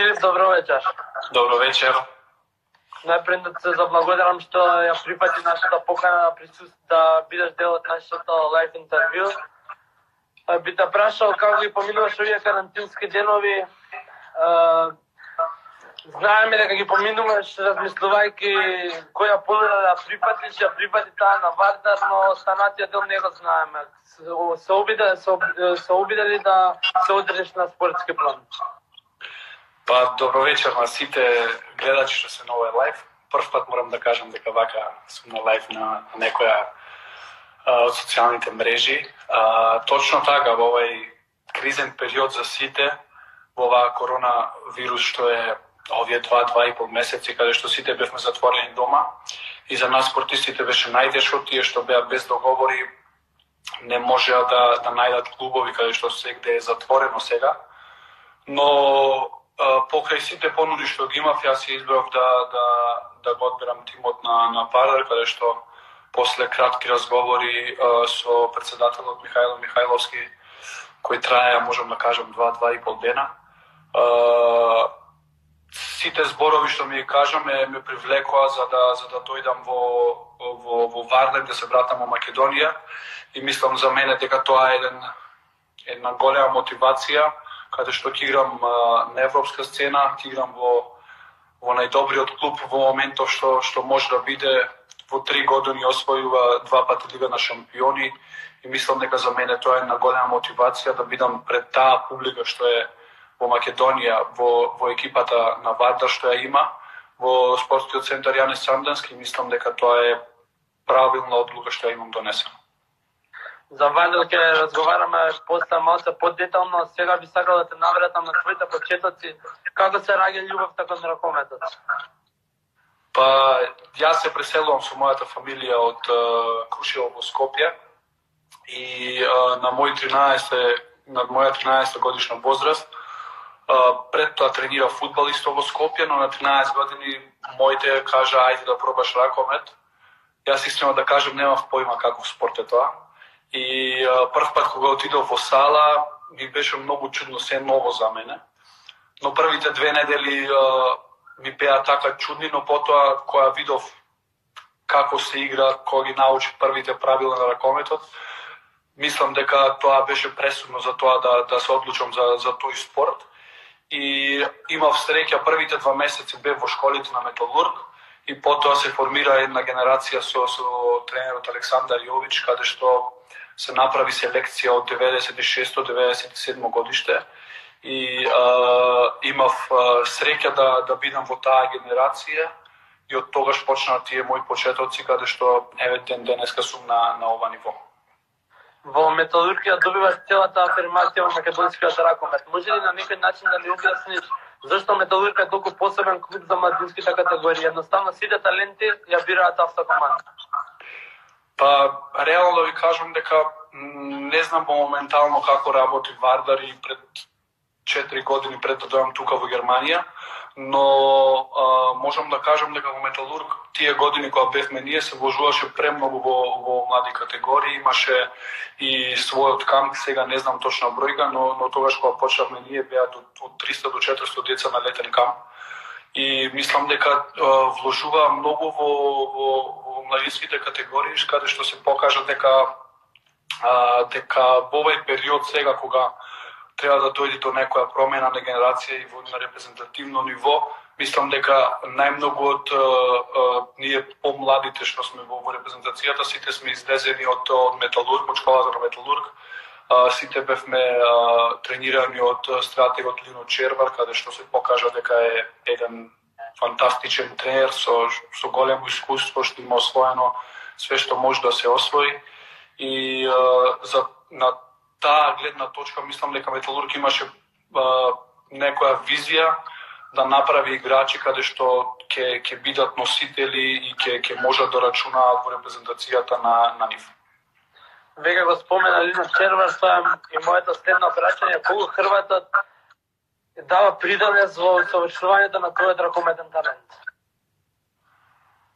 Филип, добро вечер. Добро вечер. Најпред да се заблагодарам што ја прифати нашата покана да присуст да бидеш дел од нашето лайф интервју. Би те прашал како ги поминуваш овие карантински денови. Знаеме дека ги поминуваш размислувајќи која понуда да прифатиш, ја прифати таа на Вардар, но останатија дел не го знаеме. Се- Се обида, се, об- се обидели да се одржиш на спортски план. Па добро вечер на сите гледачи што се на овој лайф. Прв пат морам да кажам дека вака сум на лайф на, на некоја а, од социјалните мрежи. А, точно така во овој кризен период за сите, во оваа корона вирус што е овие два, два и пол месеци, каде што сите бевме затворени дома. И за нас спортистите беше најтешко, тие што беа без договори, не можеа да, да најдат клубови каде што сегде е затворено сега. Но покрај сите понуди што ги имав, јас се избрав да, да, да го одберам тимот на, на Парар, каде што после кратки разговори со председателот Михајло Михајловски, кој траја, можам да кажам, два, два и пол дена, сите зборови што ми ги ме, ме привлекоа за да за да дојдам во во во Вардар да се вратам во Македонија. И мислам за мене дека тоа е еден една голема мотивација каде што ќе играм а, на европска сцена, ќе играм во во најдобриот клуб во моментот што што може да биде во три години освојува два пати Лига на шампиони и мислам дека за мене тоа е една голема мотивација да бидам пред таа публика што е во Македонија, во, во екипата на Варда што ја има, во спортскиот центар Јанес Сандански, мислам дека тоа е правилна одлука што ја имам донесена. За Вардар ќе разговараме после малце подетално, сега би сакал да те навратам на твоите почетоци, како се раѓа љубовта кон ракометот. Па, јас се преселувам со мојата фамилија од uh, Крушево во Скопје и uh, на мој 13 на моја 13 годишна возраст uh, пред тоа тренира фудбал исто во Скопје, но на 13 години моите кажа ајде да пробаш ракомет. Јас искрено да кажам немав појма каков спорт е тоа. И прв пат кога отидов во сала ми беше многу чудно, се ново за мене. Но првите две недели ми беа така чудни, но потоа која видов како се игра, кога ги научи првите правила на ракометот, мислам дека тоа беше пресудно за тоа да, да се одлучам за, за тој спорт. И имав среќа првите два месеци бев во школите на Металург и потоа се формира една генерација со, со тренерот Александар Јович, каде што се направи селекција од 96-97 годиште и а, имав а, среќа да да бидам во таа генерација и од тогаш почнаа тие мои почетоци каде што еве ден денеска сум на на ова ниво. Во металургија добиваш целата афирмација во македонскиот ракомет. Може ли на некој начин да ни објасниш зашто металургија е толку посебен клуб за младинските така категории? Едноставно сите таленти ја бираат автокоманда. Па, реално да ви кажам дека не знам моментално како работи Вардар и пред 4 години пред да дојам тука во Германија, но а, можам да кажам дека во Металург тие години кога бевме ние се вложуваше премногу во, во млади категории, имаше и својот камп, сега не знам точна бројка, но, но тогаш кога почнавме ние беа од, од 300 до 400 деца на летен камп. И мислам дека а, вложува многу во, во младинските категории, каде што се покажа дека а, дека во овој период сега кога треба да дојде до некоја промена на генерација и во на репрезентативно ниво, мислам дека најмногу од а, а, ние помладите што сме во, во репрезентацијата, сите сме излезени од, од Металург, од школа на Металург, а, сите бевме а, тренирани од стратегот Лино Червар, каде што се покажа дека е еден фантастичен тренер со, со големо искуство што има освоено све што може да се освои и а, за на таа гледна точка мислам дека Металург имаше а, некоја визија да направи играчи каде што ќе ќе бидат носители и ќе ќе можат да рачунаат во репрезентацијата на на нив. Веќе го спомена Лина Червар, тоа е и моето следно прашање, кога Хрватот дава придонес во совршувањето на тој дракометен талент?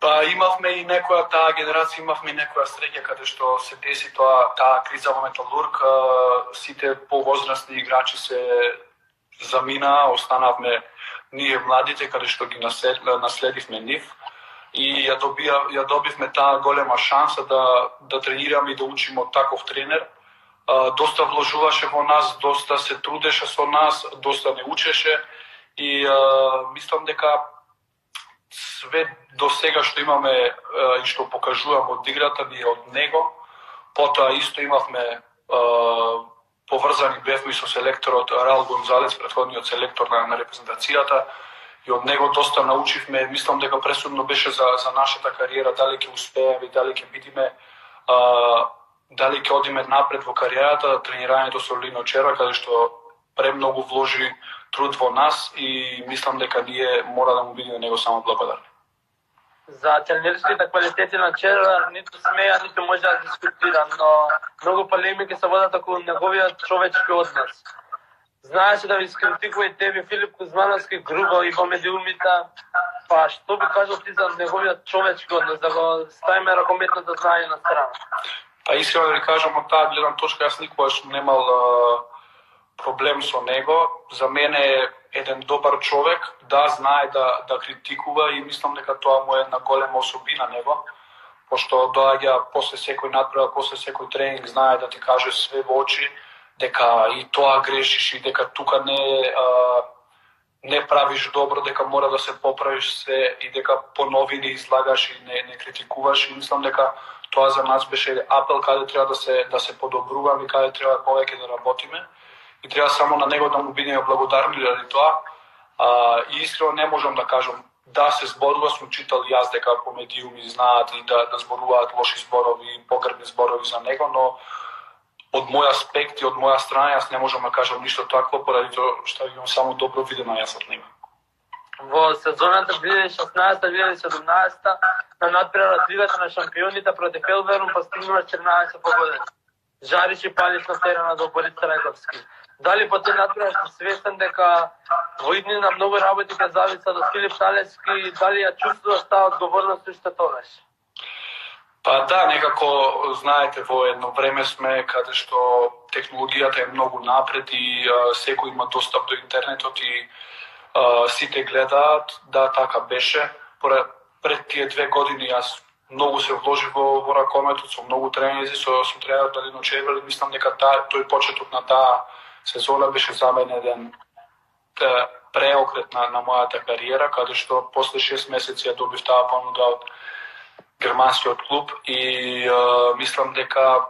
Па имавме и некоја таа генерација, имавме и некоја среќа каде што се деси тоа таа криза во Металург, сите повозрастни играчи се замина, останавме ние младите, каде што ги наследивме нив и ја, добија, ја добивме таа голема шанса да, да тренираме и да учиме од таков тренер. Доста вложуваше во нас, доста се трудеше со нас, доста не учеше и а, мислам дека све до сега што имаме а, и што покажуваме од играта ни е од него. Потоа исто имавме а, поврзани бевме со селекторот Рал Гонзалес, предходниот селектор на, на репрезентацијата и од него доста научивме, мислам дека пресудно беше за, за нашата кариера, дали ќе успееме, дали ќе бидиме, а, дали ќе одиме напред во кариерата, тренирањето со Лино Чера, каде што премногу вложи труд во нас и мислам дека ние мора да му бидеме него само благодарни. За тренерските квалитети на Чера ниту смеја, ниту може да дискутира, но многу полемики се водат околу неговиот човечки однос знаеше да ви скритикува и тебе Филип Кузмановски грубо и во медиумите, па што би кажал ти за неговиот човечки однос, да го ставиме ракометната знање на страна? Па искрено да ви кажам од таа гледна точка, јас никогаш немал а, проблем со него. За мене е еден добар човек, да знае да, да критикува и мислам дека тоа му е една голема особина него пошто доаѓа после секој надпревар, после секој тренинг, знае да ти каже све во очи, дека и тоа грешиш и дека тука не а, не правиш добро, дека мора да се поправиш се и дека понови не излагаш и не, не критикуваш и мислам дека тоа за нас беше апел каде треба да се да се подобруваме и каде треба повеќе да работиме и треба само на него да му бидеме благодарни заради тоа. А, и искрено не можам да кажам да се зборува, сум читал јас дека по медиуми знаат и да, да зборуваат лоши зборови и погребни зборови за него, но од мој аспект и од моја страна јас не можам да кажам ништо такво поради тоа што имам само добро видено јас од него. Во сезоната 2016-2017 на надпреварот Лигата на шампионите против Елверум постигнува па 14 погодени. Жариш и палиш на терена да до Борис Трајковски. Дали по тој надпревар сте свестен дека во на многу работи ќе зависа до Филип Талески, дали ја чувствуваш таа одговорност уште тогаш? Па да, некако знаете во едно време сме каде што технологијата е многу напред и а, секој има достап до интернетот и а, сите гледаат, да така беше. Пред, пред тие две години јас многу се вложив во, во ракометот, со многу тренинзи, со, со тренерот Далино Чевел и мислам дека та, тој почеток на таа сезона беше за мене еден преокрет на, на мојата кариера, каде што после 6 месеци ја добив таа понуда од германскиот клуб и uh, мислам дека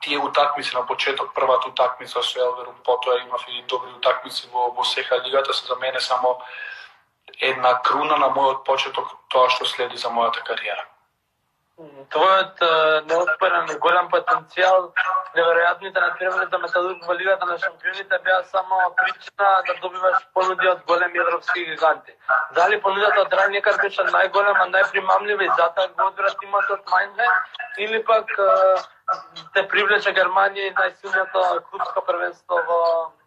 тие утакмици на почеток, првата утакмица со Елверу, потоа имав и добри утакмици во, во сеха лигата, се за мене само една круна на мојот почеток, тоа што следи за мојата кариера. Твојот неоспорен голем потенцијал, неверојатните да надпревари за Металург во Лигата на шампионите беа само причина да добиваш понуди од големи европски гиганти. Дали понудата од Райникар беше најголема, најпримамлива и затоа го одбира тимот од Майнхен, или пак те привлече Германија и најсилното клубско првенство во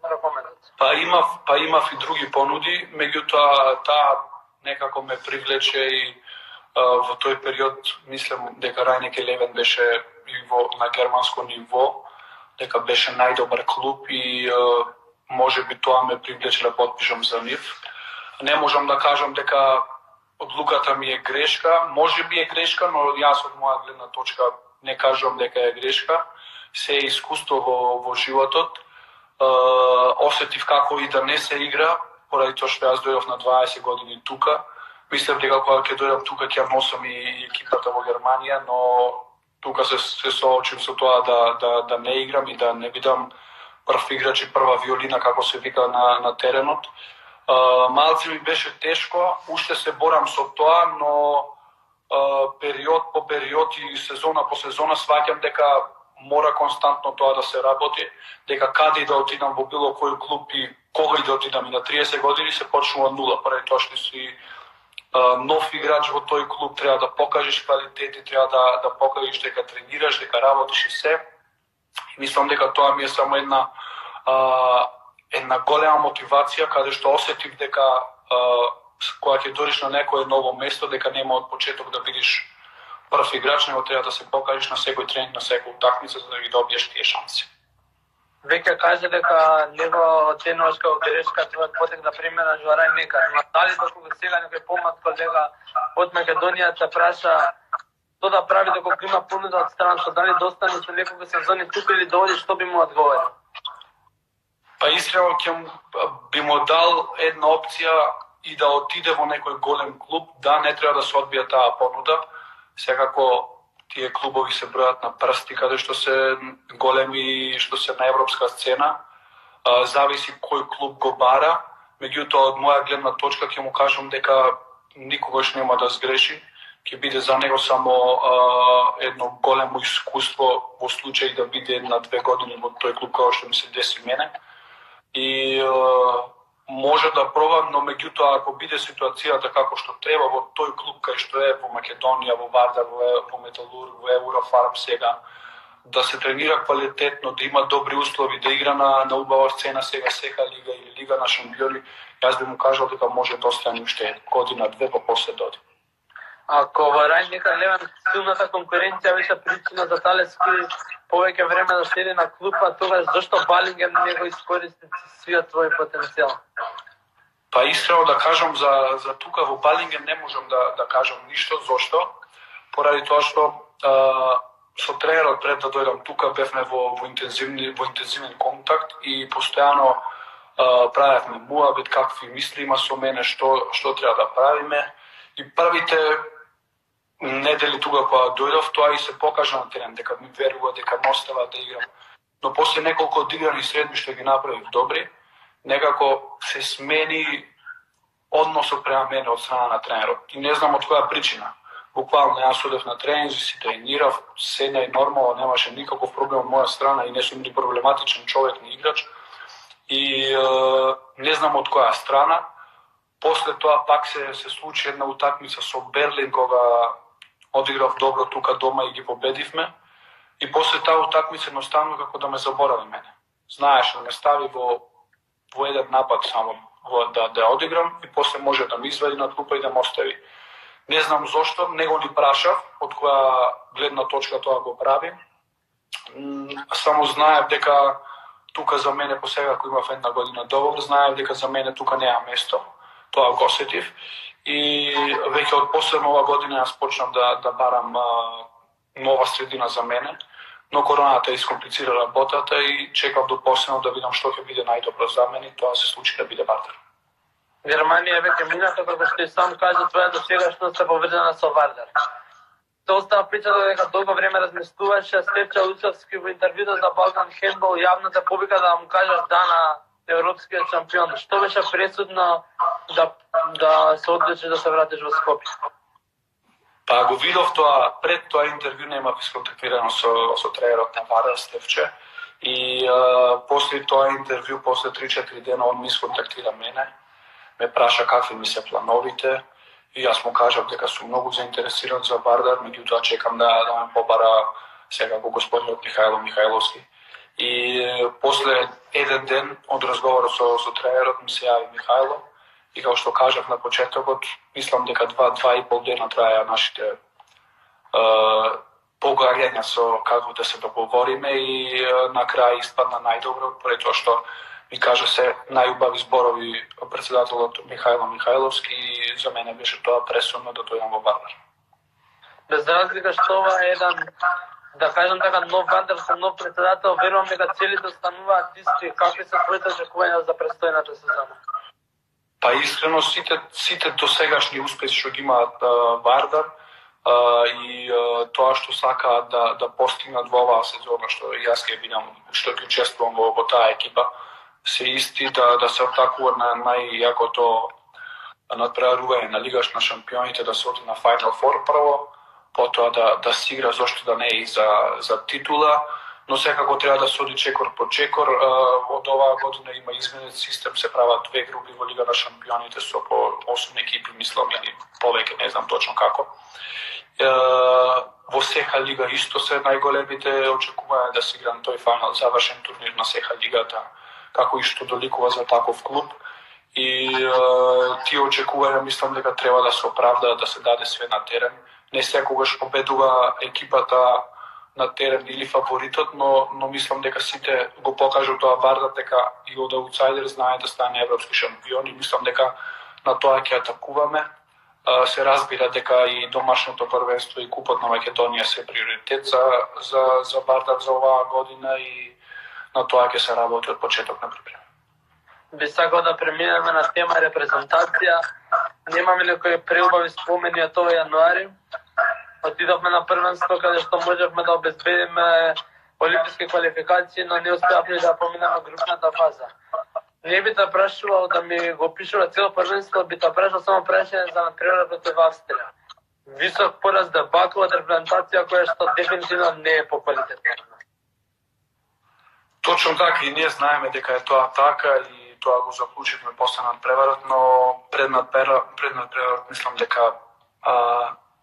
ракометот? Па имав, па имав и други понуди, меѓутоа таа некако ме привлече и во тој период мислам дека Рајник Елевен беше и во на германско ниво, дека беше најдобар клуб и може би тоа ме привлече да подпишам за нив. Не можам да кажам дека одлуката ми е грешка, може би е грешка, но јас од моја гледна точка не кажам дека е грешка. Се е искуство во, во животот. Е, осетив како и да не се игра, поради тоа што јас дојдов на 20 години тука Мислам дека кога ќе дојдам тука ќе носам и екипата во Германија, но тука се, се соочим со тоа да, да, да не играм и да не бидам прв играч и прва виолина, како се вика на, на теренот. А, малци ми беше тешко, уште се борам со тоа, но а, период по период и сезона по сезона сваќам дека мора константно тоа да се работи, дека каде и да отидам во било кој клуб и кога и да отидам и на 30 години се почнува нула, поради тоа што си нов играч во тој клуб, треба да покажеш квалитети, треба да, да покажеш дека тренираш, дека работиш и се. И мислам дека тоа ми е само една а, една голема мотивација каде што осетив дека а, кога ќе дориш на некое ново место, дека нема од почеток да бидеш прв играч, него треба да се покажеш на секој тренинг, на секој утакмица за да ги добиеш тие шанси веќе кажа дека него оценуваш како тоа твојот потек да примена Жуарај Мека. Но дали докога сега некој помат колега од Македонија те праша што да прави докога има понуда од странство, дали да достане со неколку сезони тука или да дојде, што би му одговорил? Па искрено ќе би му дал една опција и да отиде во некој голем клуб, да не треба да се одбија таа понуда. Секако тие клубови се бројат на прсти каде што се големи што се на европска сцена. А, зависи кој клуб го бара. Меѓутоа од моја гледна точка ќе му кажам дека никогаш нема да сгреши. Ќе биде за него само а, едно големо искуство во случај да биде една-две години во тој клуб како што ми се деси мене. И а, може да проба, но меѓутоа ако биде ситуацијата како што треба во тој клуб кај што е во Македонија, во Вардар, во, во Металург, во Еврофарм сега, да се тренира квалитетно, да има добри услови, да игра на, на убава сцена сега сека лига или лига на шампиони, јас би му кажал дека може да остане уште година, две, па после да доди. Ако во Рајника Леван силната конкуренција беше причина за Талески повеќе време да седи на клупа, тогаш зашто Балинген не го искористи свиот твој потенцијал? Па искрено да кажам за, за тука во Балинген не можам да, да кажам ништо, зошто? Поради тоа што а, со тренерот пред да дојдам тука бевме во, во, интензивни, во интензивен контакт и постојано правевме муабет какви мисли има со мене, што, што треба да правиме. И првите недели тука кога дојдов, тоа и се покажа на терен, дека ми верува, дека не остава да играм. Но после неколку одиграни средби што ги направив добри, некако се смени односот према мене од страна на тренерот. И не знам од која причина. Буквално јас одев на тренинзи, си тренирав, седна и нормално, немаше никаков проблем од моја страна и не сум ни проблематичен човек ни играч. И е, не знам од која страна. После тоа пак се се случи една утакмица со Берлин кога одиграв добро тука дома и ги победивме. И после таа утакмица едноставно како да ме заборави мене. Знаеш, да ме стави во, во еден напад само во, да, да одиграм и после може да ме извади на трупа и да ме остави. Не знам зошто, не го ни прашав од која гледна точка тоа го прави. Само знаев дека тука за мене по сега кој имав една година договор, знаев дека за мене тука нема место. Тоа го осетив и веќе од последна ова година јас почнав да, да барам а, нова средина за мене, но короната искомплицира работата и чекав до последно да видам што ќе биде најдобро за мене и тоа се случи да биде Вардар. Германија е веќе мината, како што и сам кажа, твоја до сега што се поврзана со Вардар. Тоа остава причата дека долго време разместуваше Стефча Лучевски во интервјуто за Балкан Хендбол јавната повика да му кажеш да на европскиот шампион. Што беше пресудно да да се одлучи да се вратиш во Скопје? Па го видов тоа, пред тоа интервју нема исконтактирано со, со тренерот на Варда Стефче и а, после тоа интервју, после 3-4 дена, он ми сконтактира мене, ме праша какви ми се плановите и јас му кажав дека сум многу заинтересиран за Вардар, меѓутоа чекам да, да ме побара сега го господинот Михајло Михајловски. И после еден ден од разговорот со, со тренерот ми се јави Михајло и како што кажав на почетокот, мислам дека два, два и пол дена траја нашите е, погаѓања со како да се договориме и е, на крај испадна најдобро, поради тоа што ми кажа се најубави зборови председателот Михајло Михајловски и за мене беше тоа пресумно да дојдам во Барбар. Без разлика што ова е еден да кажам така нов вандер со нов председател, верувам дека целите стануваат исти. Какви се твоите очекувања за престојната сезона? Па искрено сите сите досегашни успеси што ги имаат Вардар а, и а, тоа што сакаат да да постигнат во оваа сезона што јас ќе видам што ќе учествувам во, во таа екипа се исти да да се атакува на најјакото надпреварување на Лигаш на шампионите да се оди на Final Four прво, потоа да да се игра зошто да не и за за титула но секако треба да се оди чекор по чекор. Од оваа година има изменет систем, се прават две групи во Лига на шампионите со по 8 екипи, мислам, или повеќе, не знам точно како. Во Сеха Лига исто се најголемите очекувања да се игра на тој финал, завршен турнир на Сеха Лигата, како и што доликува за таков клуб. И тие очекувања мислам дека треба да се оправдаат, да се даде све на терен. Не секогаш победува екипата на терен или фаворитот, но, но мислам дека сите го покажу тоа Варда дека и од аутсайдер знае да стане европски шампион и мислам дека на тоа ќе атакуваме. Се разбира дека и домашното првенство и купот на Македонија се приоритет за, за, за Вардар за оваа година и на тоа ќе се работи од почеток на припрема. Би сакал да преминеме на тема репрезентација. Немаме ли кои преубави спомени од тоа јануари? Отидовме на првенство каде што можевме да обезбедиме олимписки квалификации, но не успеавме да поминеме групната фаза. Не би те прашувал да ми го пишува цело првенство, би те прашувал само прашање за натпревар против Австрија. Висок пораз да од репрезентација која што дефинитивно не е по квалитетна. Точно така и ние знаеме дека е тоа така и тоа го заклучивме после надпреварот, но пред надпреварот, пред надпреварот мислам дека а,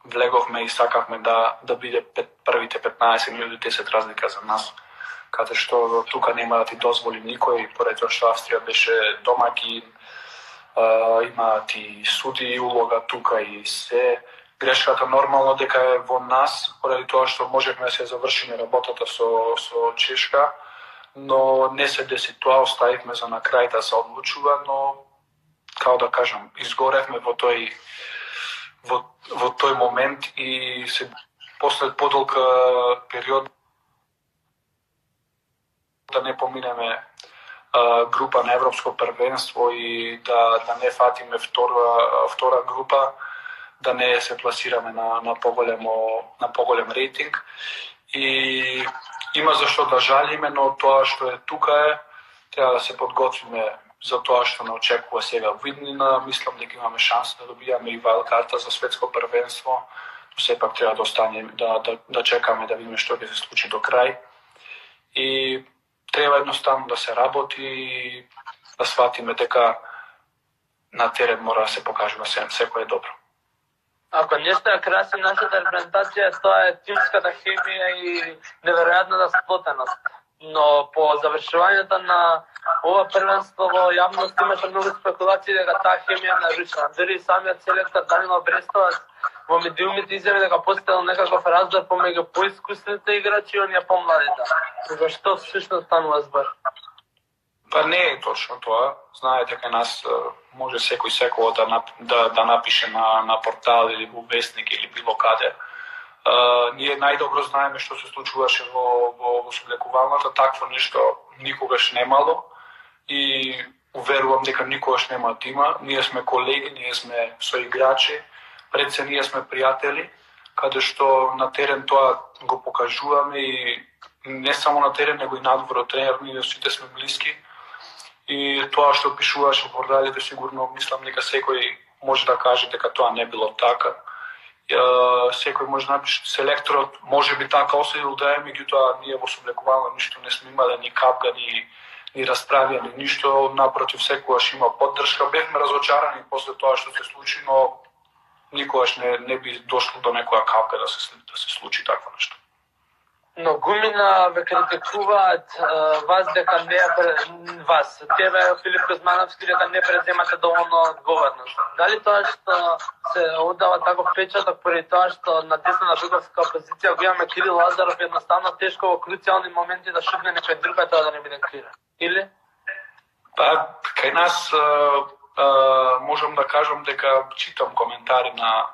влеговме и сакавме да да биде пет, првите 15 минути 10 разлика за нас каде што тука нема да ти дозволи никој, поради тоа што Австрија беше домакин, има ти суди улога тука и се. Грешката нормално дека е во нас, поради тоа што можевме да се завршиме работата со, со Чешка, но не се деси тоа, оставивме за на крај да се одлучува, но, као да кажам, изгоревме во тој во, во тој момент и се после подолга период да не поминеме а, група на Европско првенство и да, да не фатиме втора, втора група, да не се пласираме на, на, поголемо, на поголем рейтинг. И има зашто да жалиме, но тоа што е тука е, треба да се подготвиме за тоа што не очекува сега Виднина. Мислам дека имаме шанса да добијаме и вајл карта за светско првенство. Но сепак треба да остане да, да, да чекаме да видиме што ќе се случи до крај. И треба едноставно да се работи и да сватиме дека на терен мора да се покажува се, секој е добро. Ако нешто ја краси нашата репрезентација, тоа е тимската хемија и неверојатната сплотеност но по завршувањето на ова првенство во јавност имаше многу спекулации дека таа хемија нарушена. Дори самиот селектор Данило Брестовац во медиумите изјави дека постоел некаков раздор помеѓу поискусните играчи и оние помладите. За што всушност станува збор? Па не е точно тоа. Знаете дека нас може секој секој да, да, да напише на, на портал или во вестник или било каде Uh, ние најдобро знаеме што се случуваше во, во, во соблекувалната, такво нешто никогаш немало и уверувам дека никогаш нема да има. Ние сме колеги, ние сме соиграчи, пред се ние сме пријатели, каде што на терен тоа го покажуваме и не само на терен, него и надвор од тренер, ние сите сме блиски. И тоа што пишуваше во порталите, сигурно мислам дека секој може да каже дека тоа не било така секој може да напише селекторот може би така осудил да е, меѓутоа ние во соблекувално ништо не сме имале ни капка, ни, ни расправија, ни ништо, напротив секогаш има поддршка. Бевме разочарани после тоа што се случи, но никогаш не, не би дошло до некоја капка да се, да се случи такво нешто но гумина ве критикуваат вас дека не вас, тебе Филип Кузмановски дека не преземате доволно одговорност. Дали тоа што се одава таков печаток поради тоа што на десна на другарска опозиција го имаме Кирил Лазаров едноставно тешко во круцијални моменти да шутне некој друг тоа да не биде крира. Или? Па, кај нас а, а, можам да кажам дека читам коментари на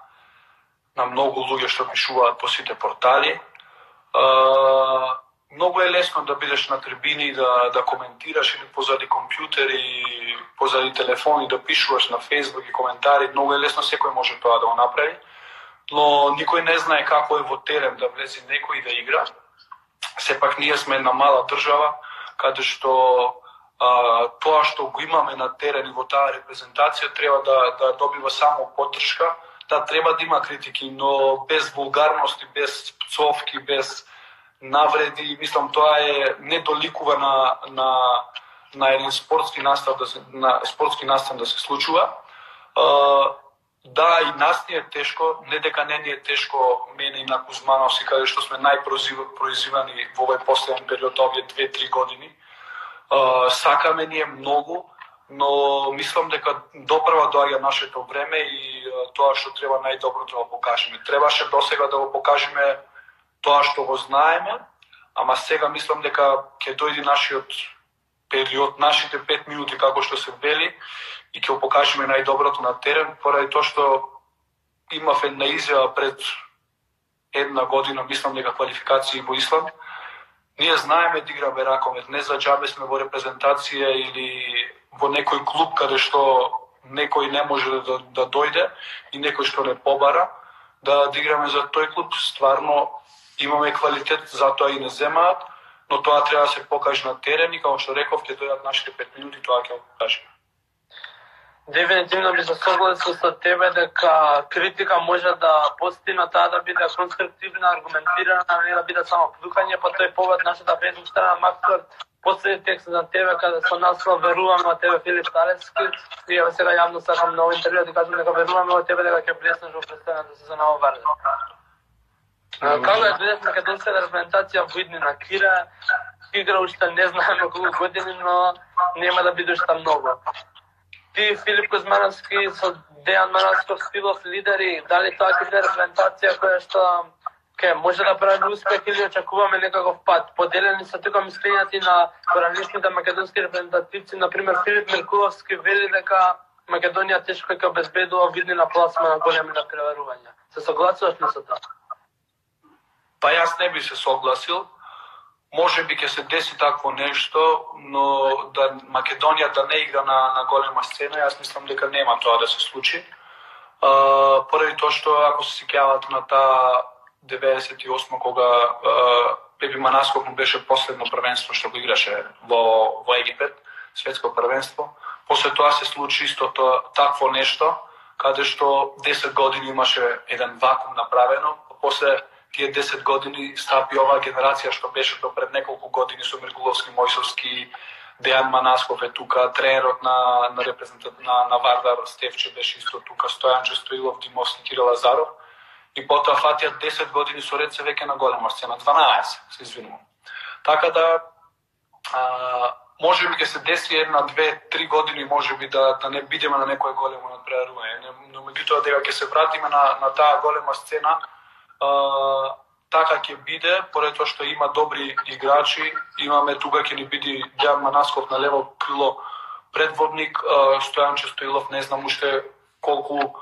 на многу луѓе што пишуваат по сите портали многу е лесно да бидеш на трибини да да коментираш или позади компјутер и позади телефон и да пишуваш на Facebook и коментари, многу е лесно секој може тоа да го направи. Но никој не знае како е во терен да влезе некој да игра. Сепак ние сме една мала држава каде што а, тоа што го имаме на терен и во таа репрезентација треба да да добива само поддршка да треба да има критики, но без вулгарности, без пцовки, без навреди, мислам тоа е недоликува на на на еден спортски настав да се на спортски настав да се случува. Да, и нас ни е тешко, не дека не ни е тешко мене и на Кузманов си каде што сме најпроизивани во овој последен период, овие 2-3 години. Uh, сакаме ние многу, но мислам дека допрва доаѓа нашето време и тоа што треба најдобро да го покажеме. Требаше досега да го покажеме тоа што го знаеме, ама сега мислам дека ќе дојде нашиот период, нашите пет минути како што се вели и ќе покажеме најдоброто на терен, поради тоа што имав една изјава пред една година, мислам дека квалификации во Исланд, ние знаеме да играме ракомет, не за джабе сме во репрезентација или во некој клуб каде што некој не може да, да, да дојде и некој што не побара, да, да играме за тој клуб, стварно имаме квалитет, затоа и не земаат, но тоа треба да се покаже на терен и како што реков, ќе дојдат нашите 5 минути, тоа ќе го покажеме. Дефинитивно би се согласил со тебе дека критика може да постигне таа да биде конструктивна, аргументирана, а не да биде само плюкање по тој повод нашата фейсбук страна макар после текст на тебе каде со наслов веруваме во тебе Филип Талевски и ево сега јавно сакам на овој интервју да кажам дека веруваме во тебе дека ќе блеснеш во представената се за нова Варда. Како е бидеш македонска репрезентација во иднина Кира, игра уште не знаеме колку години, но нема да биде уште многу ти Филип Кузмановски со Дејан Марасков стилов лидери, дали тоа ќе биде репрезентација која што ке може да прави успех или очекуваме некаков пат. Поделени се тука мислењата на поранишните македонски репрезентативци, на пример Филип Меркуловски вели дека Македонија тешко ќе обезбедува видни на пласма на големи преварувања. Се согласуваш ли со тоа? Па јас не би се согласил може би ќе се деси такво нешто, но да Македонија да не игра на, на голема сцена, јас мислам дека нема тоа да се случи. А, поради тоа што ако се сеќават на таа 98 кога а, Пепи Манасков му беше последно првенство што го играше во, во Египет, светско првенство. После тоа се случи истото такво нешто, каде што 10 години имаше еден вакуум направено, после тие 10 години стапи оваа генерација што беше до пред неколку години со Миргуловски, Мојсовски, Дејан Манасков е тука, тренерот на на репрезентат на на Вардар Стевче беше исто тука, Стојанче Стоилов, Димовски, Кирил Лазаров. И потоа фатија 10 години со ред се веќе на голема сцена, 12, се извинувам. Така да а, може би ќе се деси една, две, три години може би да да не бидеме на некој големо надпреварување, но меѓутоа дека ќе се вратиме на на таа голема сцена, така ќе биде, поред тоа што има добри играчи, имаме тука ќе ни биде Дејан Манасков на лево крило предводник, Стојанче Стоилов не знам уште колку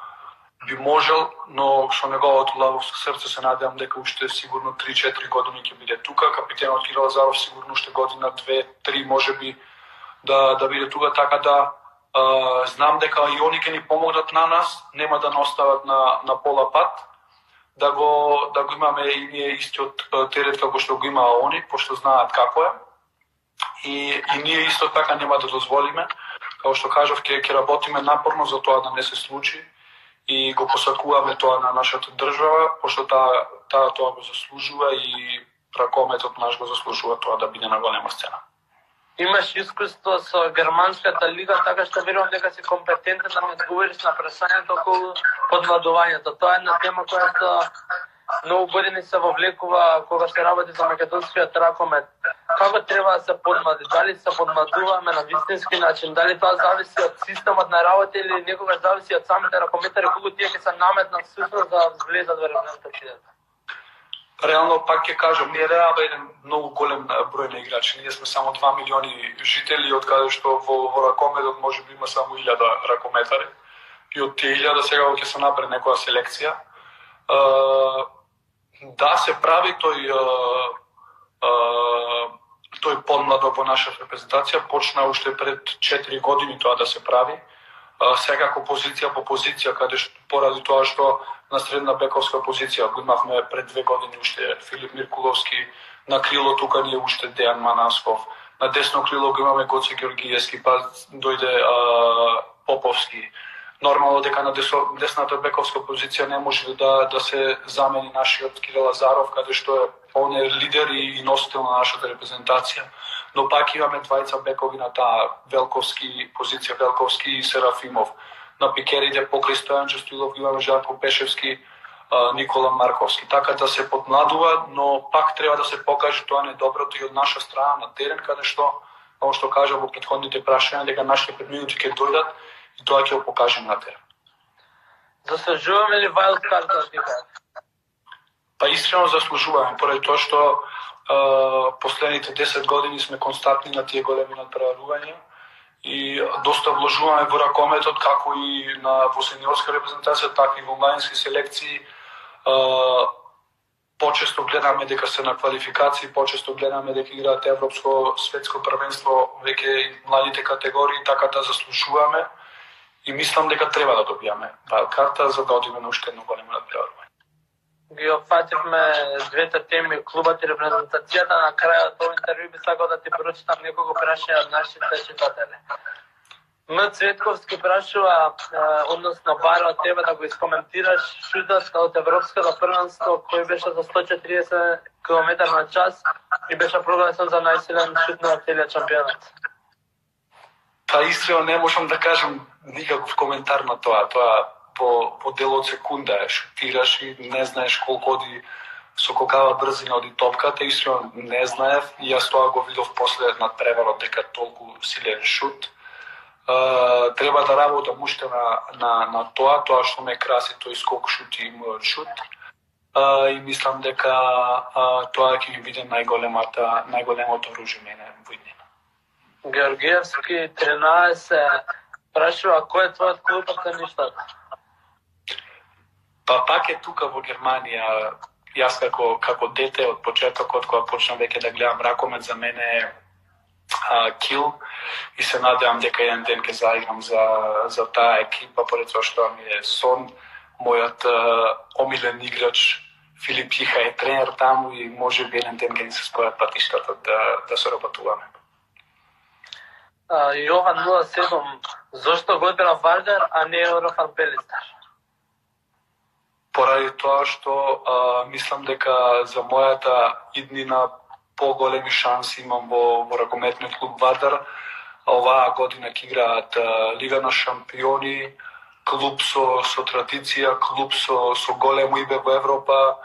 би можел, но со неговото лавовско срце се надевам дека уште сигурно 3-4 години ќе биде тука. Капитенот Кирил Заров сигурно уште година 2-3 може би да да биде тука, така да а, знам дека и они ќе ни помогнат на нас, нема да наостават на, на пола пат, да го да го имаме и ние истиот терет како што го имаа они, пошто знаат како е. И, и ние исто така нема да дозволиме, како што кажав, ќе ќе работиме напорно за тоа да не се случи и го посакуваме тоа на нашата држава, пошто таа таа тоа го заслужува и ракометот наш го заслужува тоа да биде на голема сцена имаш искуство со германската лига, така што верувам дека си компетентен да ми одговориш на прашањето околу подвладувањето. Тоа е една тема која што многу години се вовлекува кога се работи за македонскиот ракомет. Како треба да се подмлади? Дали се подмладуваме на вистински начин? Дали тоа зависи од системот на работа или некогаш зависи од самите ракометари колку тие ќе се наметнат всушност да влезат во репрезентацијата? Реално пак ќе кажам, ние реално еден многу голем број на играчи. Ние сме само 2 милиони жители, од каде што во, во ракометот може би има само 1000 ракометари. И од тие 1000 сега ќе се направи некоја селекција. Да се прави тој тој подмладо во нашата репрезентација почна уште пред 4 години тоа да се прави. Сега секако позиција по позиција каде што поради тоа што на средна бековска позиција. Го имавме пред две години уште Филип Миркуловски, на крило тука ни е уште Дејан Манасков, на десно крило го имаме Гоце Георгиевски, па дојде а, Поповски. Нормално дека на десо, десната бековска позиција не може да да се замени нашиот Кирил Азаров, каде што е он е лидер и носител на нашата репрезентација. Но пак имаме двајца бекови на таа Велковски позиција, Велковски и Серафимов на пикерите покрај Стојанче Стоилов, имаме Жарко Пешевски, Никола Марковски. Така да се подмладува, но пак треба да се покаже тоа недоброто и од наша страна на терен, каде што, како што кажа во предходните прашања, дека нашите предминути ќе дојдат и тоа ќе го покажем на терен. Засажуваме ли вајлд карта, Па искрено заслужуваме, поради тоа што последните 10 години сме константни на тие големи надпреварувања и доста вложуваме во ракометот како и на во сениорска репрезентација, така и во младински селекции. А, почесто гледаме дека се на квалификации, почесто гледаме дека играат европско, светско првенство, веќе и младите категории, така да заслужуваме и мислам дека треба да добијаме карта за да одиме на уште едно големо надпреварување ги опфативме двете теми, клубот и репрезентацијата. На крајот овој интервју би сакал да ти прочитам неколку прашања од нашите читатели. М. Цветковски прашува, односно бара од тебе да го искоментираш шутот од Европското првенство кој беше за 140 км на час и беше прогласен за најсилен шут на целиот шампионат. Па искрено не можам да кажам никаков коментар на тоа. Тоа по, по дел од секунда шутираш и не знаеш колку оди со колкава брзина оди топката, искрено не знаев и јас тоа го видов после на преварот дека толку силен шут. Uh, треба да работам уште на, на, на тоа, тоа што ме краси тој скок шут и мојот шут. Uh, и мислам дека uh, тоа ќе ги биде најголемата, најголемото оружје мене во иднина. Георгиевски 13 прашува кој е твојот клуб на ништата? Па пак е тука во Германија, јас како, како дете од почетокот, кога почнам веќе да гледам ракомет, за мене е кил и се надевам дека еден ден ќе заиграм за, за таа екипа, поред тоа што ми е сон. Мојот а, омилен играч Филип Јиха е тренер таму и може би еден ден ќе ни се спојат патиштата да, да се работуваме. Јован 07, зошто го одбира Вардар, а не Рохан Белистар? Поради тоа што а, мислам дека за мојата иднина поголеми шанси имам во, во ракометниот клуб Вардар. Оваа година ќе играат Лига на шампиони, клуб со, со традиција, клуб со, со големо ибе во Европа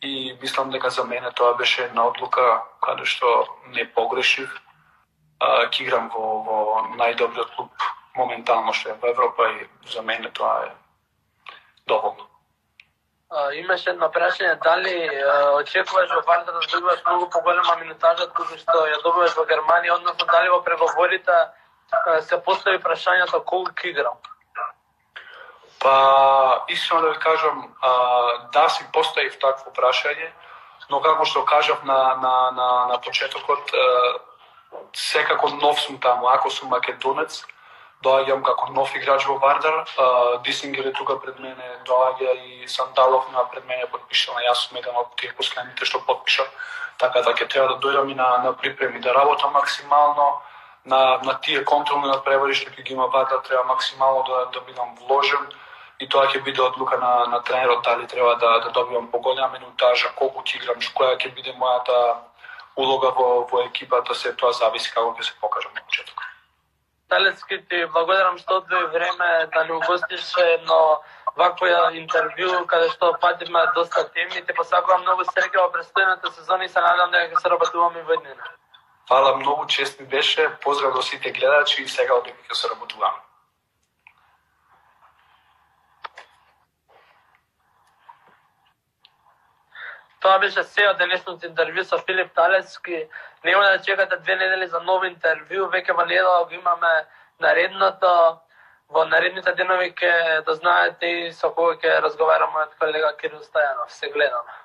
и мислам дека за мене тоа беше една одлука каде што не погрешив. Ќе играм во, во најдобриот клуб моментално што е во Европа и за мене тоа е доволно имаше едно прашање дали очекуваш во Варда да добиваш многу поголема минутажа туку што ја добиваш во Германија, односно дали во преговорите се постави прашањето колку играм? Па, искрено да ви кажам, а, да си поставив такво прашање, но како што кажав на, на, на, на почетокот, а, секако нов сум таму, ако сум македонец, доаѓам како нов играч во Вардар, Дисингер е тука пред мене, доаѓа и Санталов има пред мене подпишано, јас сум еден од тие последните што подпиша, така да ќе треба да дојдам и на, на припреми, да работам максимално на, на тие контролни надпревари што ќе ги има Вардар, треба максимално да, да бидам вложен. И тоа ќе биде одлука на, на тренерот, дали треба да, да добивам поголема минутажа, колку ќе играм, која ќе биде мојата улога во, во екипата, се тоа зависи како ќе се покажам на почеток. Талецки ти благодарам што одвои време да ни угостиш едно вакво интервју каде што патиме доста теми. Ти посакувам многу среќа во престојната сезона и се надам дека ќе се работуваме во еднина. Фала, многу чест ми беше. Поздрав до сите гледачи и сега од ќе се работуваме. Тоа беше се од денешното интервју со Филип Талески. Нема да чекате две недели за ново интервју, веќе во недела го имаме наредното. Во наредните денови ќе да знаете и со кого ќе разговараме од колега Кирил Стајанов. Се гледаме.